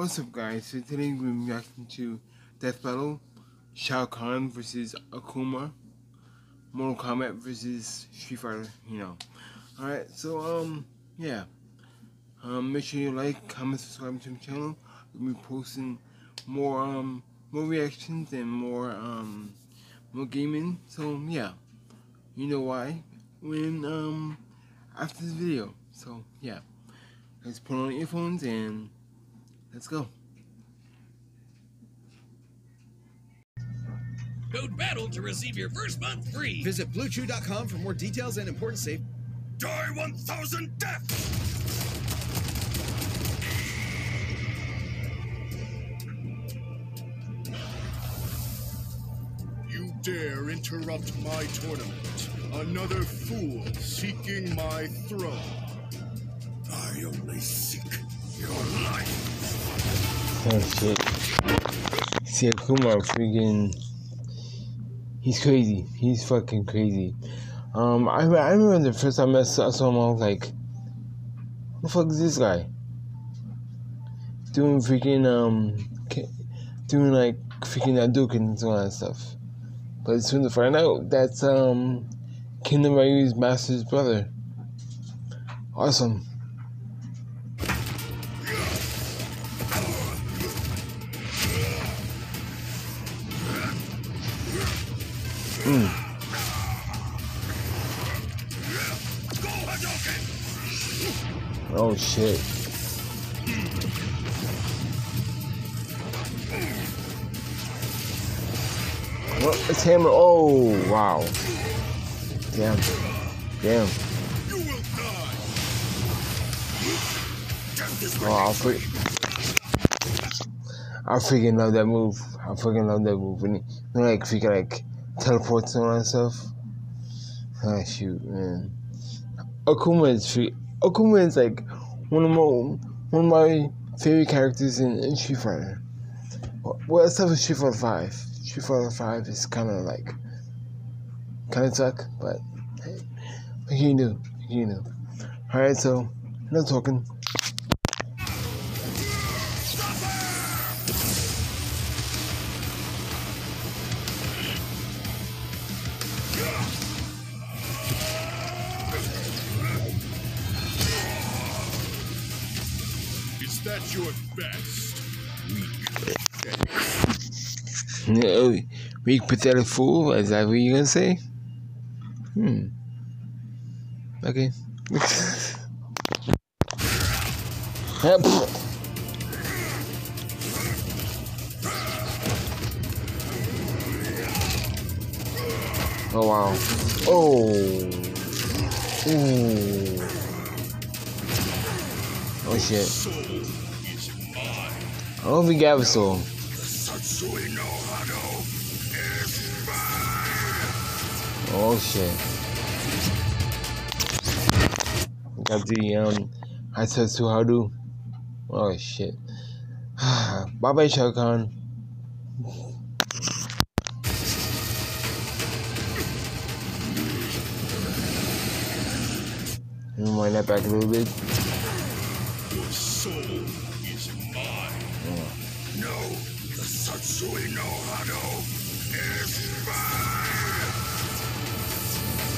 What's up guys, so today we're reacting to Death Battle, Shao Kahn versus Akuma, Mortal Kombat versus Street Fighter, you know. Alright, so um, yeah. Um, make sure you like, comment, subscribe to the channel. We'll be posting more um, more reactions and more um, more gaming. So yeah, you know why when um after this video. So yeah, let's put on earphones and let's go. Code BATTLE to receive your first month free. Visit BlueChew.com for more details and important safe. Die 1000 death! You dare interrupt my tournament. Another fool seeking my throne. I only seek your life. Oh shit. See Akuma freaking he's crazy. He's fucking crazy. Um I I remember the first time I saw, him I was like the fuck is this guy? Doing freaking um doing like freaking Hadouken and all that stuff. But soon to find out that's um Kingdom Ryu's master's brother. Awesome. Mm. Oh shit. Well, it's hammer. Oh wow. Damn. Damn. Oh, I freak. I freaking love that move. I freaking love that move. He like freaking like all stuff. Ah, shoot, man. Akuma is free. Akuma is like one of my one of my favorite characters in, in Street Fighter. Well, except for Street Fighter Five. Street Fighter Five is kind of like kind of suck, but hey, what can you do? What can you do? All right, so no talking. Best? No, weak pathetic fool. Is that what you're gonna say? Hmm. Okay. Yep. Oh wow. Oh. Ooh. Oh shit. No Hado is mine. Oh shit. Got the um Hatsatsu Haru. Oh shit. bye bye Shao Kahn. Rewind that back a little bit. No, the Satsui no Hado is mine.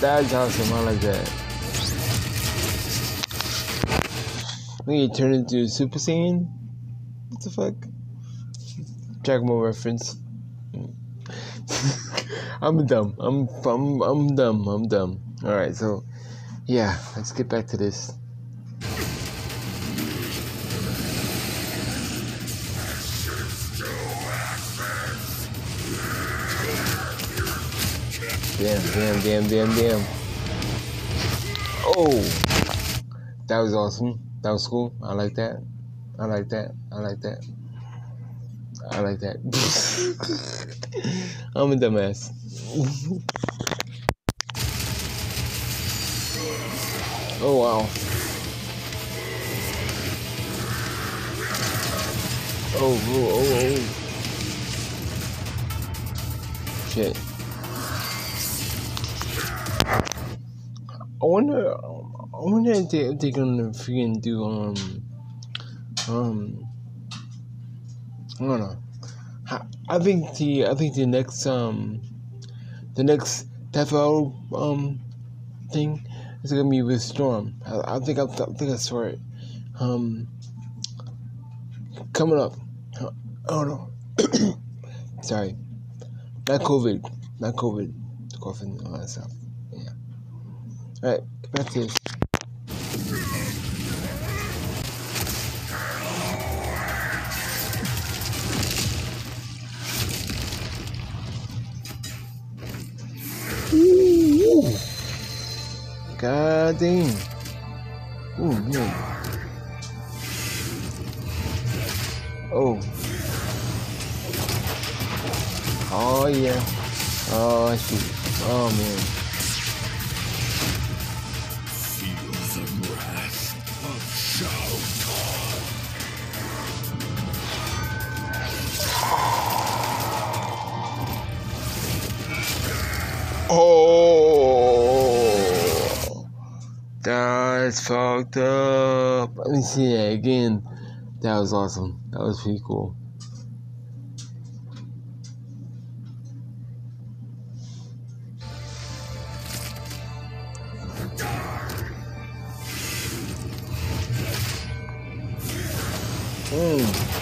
That's awesome. I like that. We can turn into Super Saiyan. What the fuck? Dragon Ball reference. I'm dumb. I'm I'm I'm dumb. I'm dumb. All right, so yeah, let's get back to this. Damn, damn, damn, damn, damn. Oh, that was awesome. That was cool. I like that. I like that. I like that. I like that. I'm a dumbass. oh wow. Oh, oh, oh, oh. Shit. I wonder. I wonder if, they, if they're gonna freaking do um um I don't know. I, I think the I think the next um the next Death um thing is gonna be with Storm. I, I think I, I think I saw it. Um, coming up. I don't know. Sorry, not COVID, not COVID, coughing all that stuff. Right, this. Ooh. God damn. Ooh, man. Oh. Oh, yeah. Oh, shoot. Oh, man. That's fucked up. Let me see that again. That was awesome. That was pretty cool. Mm.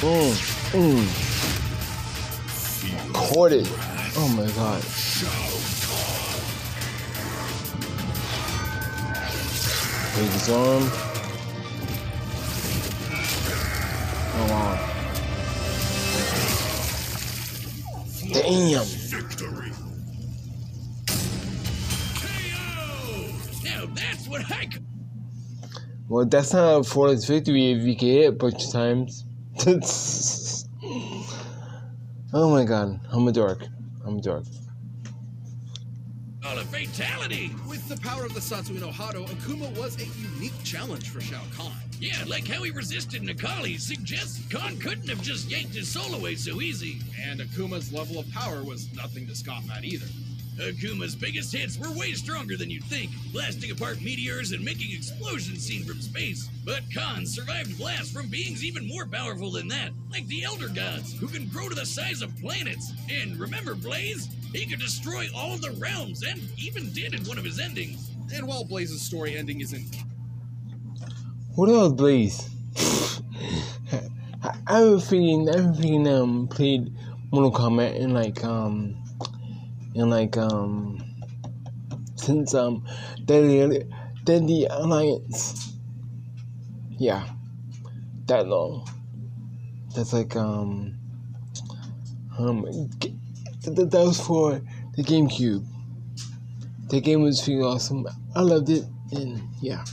Mm. Mm. Feel Oh my god. Shao Kahn. Break his arm. Oh wow. Damn. Victory. Now that's what I. c- Well, that's not a flawless victory if you get hit a bunch of times. oh my god. I'm a dork. I'm a dork. All a fatality. With the power of the Satsui no Hado, Akuma was a unique challenge for Shao Kahn. Yeah, like how he resisted Necalli suggests Kahn couldn't have just yanked his soul away so easy. And Akuma's level of power was nothing to scoff at either. Akuma's biggest hits were way stronger than you'd think, blasting apart meteors and making explosions seen from space. But Kahn survived blasts from beings even more powerful than that, like the Elder Gods, who can grow to the size of planets. And remember Blaze? He could destroy all the realms, and even did in one of his endings. And while Blaze's story ending isn't What else, Blaze? I, I have a feeling, I have a feeling, um, played Mortal Kombat in like, um, in like, um, since, um, Deadly, Deadly Alliance. Yeah. That long. That's like, um, um, g- th- th- that was for the GameCube. The game was pretty awesome. I loved it, and yeah.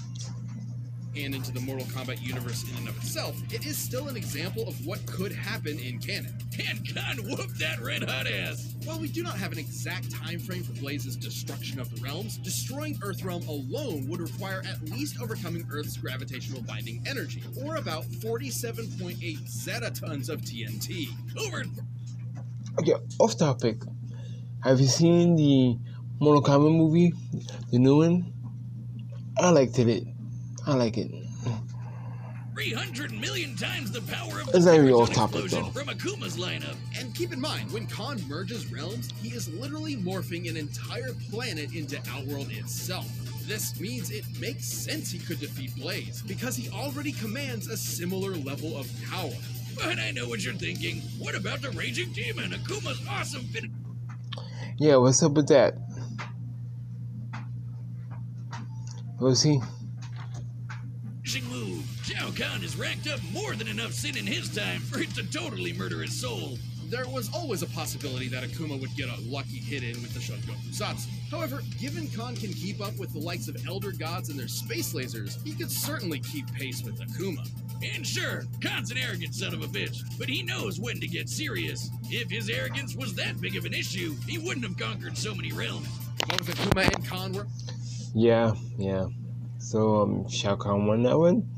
And into the Mortal Kombat universe in and of itself, it is still an example of what could happen in canon. And Kahn whooped that red hot ass. While we do not have an exact time frame for Blaze's destruction of the realms, destroying Earthrealm alone would require at least overcoming Earth's gravitational binding energy, or about 47.8 zettatons of TNT. Over Okay, off topic. Have you seen the Mortal Kombat movie, the new one? I liked it. I like it. 300 million times the power of It's the not even Baritone off topic, though. from Akuma's lineup. And keep in mind, when Kahn merges realms, he is literally morphing an entire planet into Outworld itself. This means it makes sense he could defeat Blaze, because he already commands a similar level of power. But I know what you're thinking. What about the Raging Demon, Akuma's awesome fit Yeah, what's up with that? Was he? Finishing move? Shao Kahn has racked up more than enough sin in his time for it to totally murder his soul. There was always a possibility that Akuma would get a lucky hit in with the Shungoku Satsu. However, given Kahn can keep up with the likes of Elder Gods and their space lasers, he could certainly keep pace with Akuma. And sure, Kahn's an arrogant son of a bitch, but he knows when to get serious. If his arrogance was that big of an issue, he wouldn't have conquered so many realms. Both Akuma and Kahn were Yeah, yeah. So um, Shao Kahn won that one.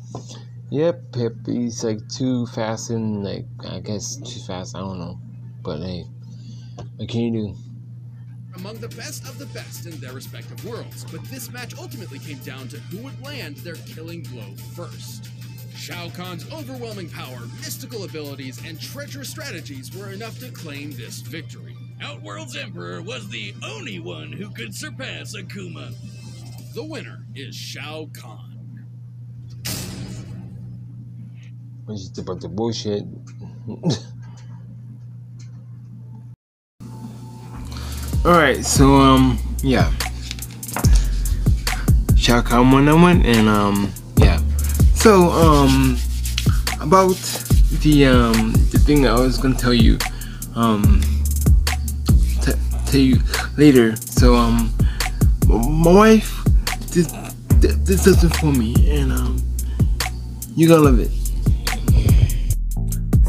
Yep, yep. He's like too fast and like I guess too fast. I don't know, but hey, what can you do? among the best of the best in their respective worlds, but this match ultimately came down to who would land their killing blow first. Shao Kahn's overwhelming power, mystical abilities, and treacherous strategies were enough to claim this victory. Outworld's Emperor was the only one who could surpass Akuma. The winner is Shao Kahn. What you think about the bullshit? Alright, so um yeah. Shao Kahn won that one and um yeah. So um about the um the thing I was gonna tell you um t- tell you later. So um my wife did did, did something for me and um you gonna love it.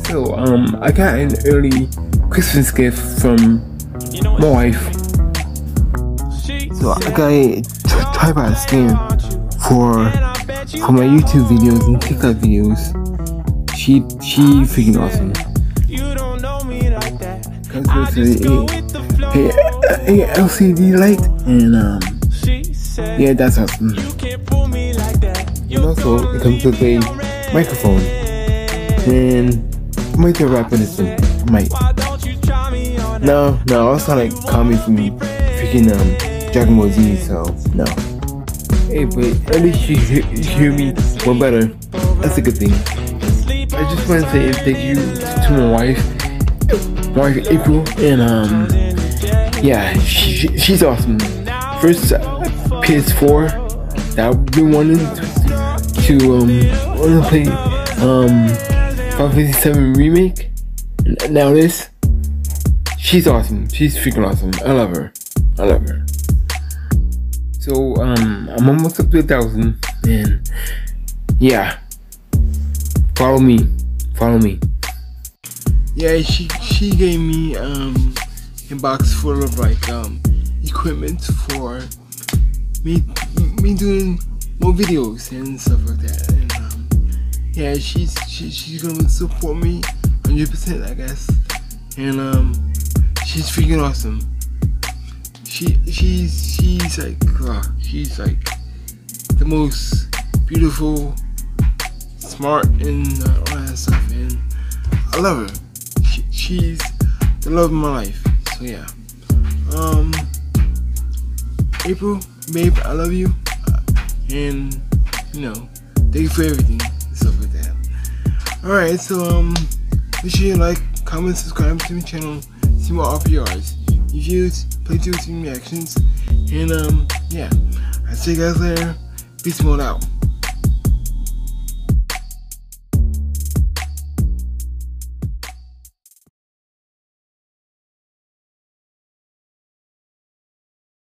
So um I got an early Christmas gift from my wife. So I got a tri- tripod stand for for my YouTube videos and TikTok videos. She she freaking awesome. Comes with a, a, a LCD light and um yeah that's awesome. And also it comes with a microphone and Might do rap in this one. I might. No, no, I was trying to call me from freaking um Dragon Ball Z, so no. Hey, but at least you hear, you hear me more better. That's a good thing. I just want to say thank you to my wife, my wife April, and um, yeah, she, she's awesome. First uh, PS4 that I've been wanting to, to um want to play um Final Fantasy 7 remake. Now this. She's awesome. She's freaking awesome. I love her. I love her. So um, I'm almost up to a thousand, and yeah, follow me. Follow me. Yeah, she she gave me um a box full of like um equipment for me me doing more videos and stuff like that. Yeah, she's she, she's gonna support me 100%, I guess. And um, she's freaking awesome. She she's she's like uh, she's like the most beautiful, smart, and uh, all that stuff. And I love her. She, she's the love of my life. So yeah. Um, April, babe, I love you. And you know, thank you for everything stuff like that. All right, so um, make sure you like, comment, subscribe to my channel. See more RPRs, reviews, playthroughs, and reactions. And um, yeah, I'll see you guys later. Peace mode out.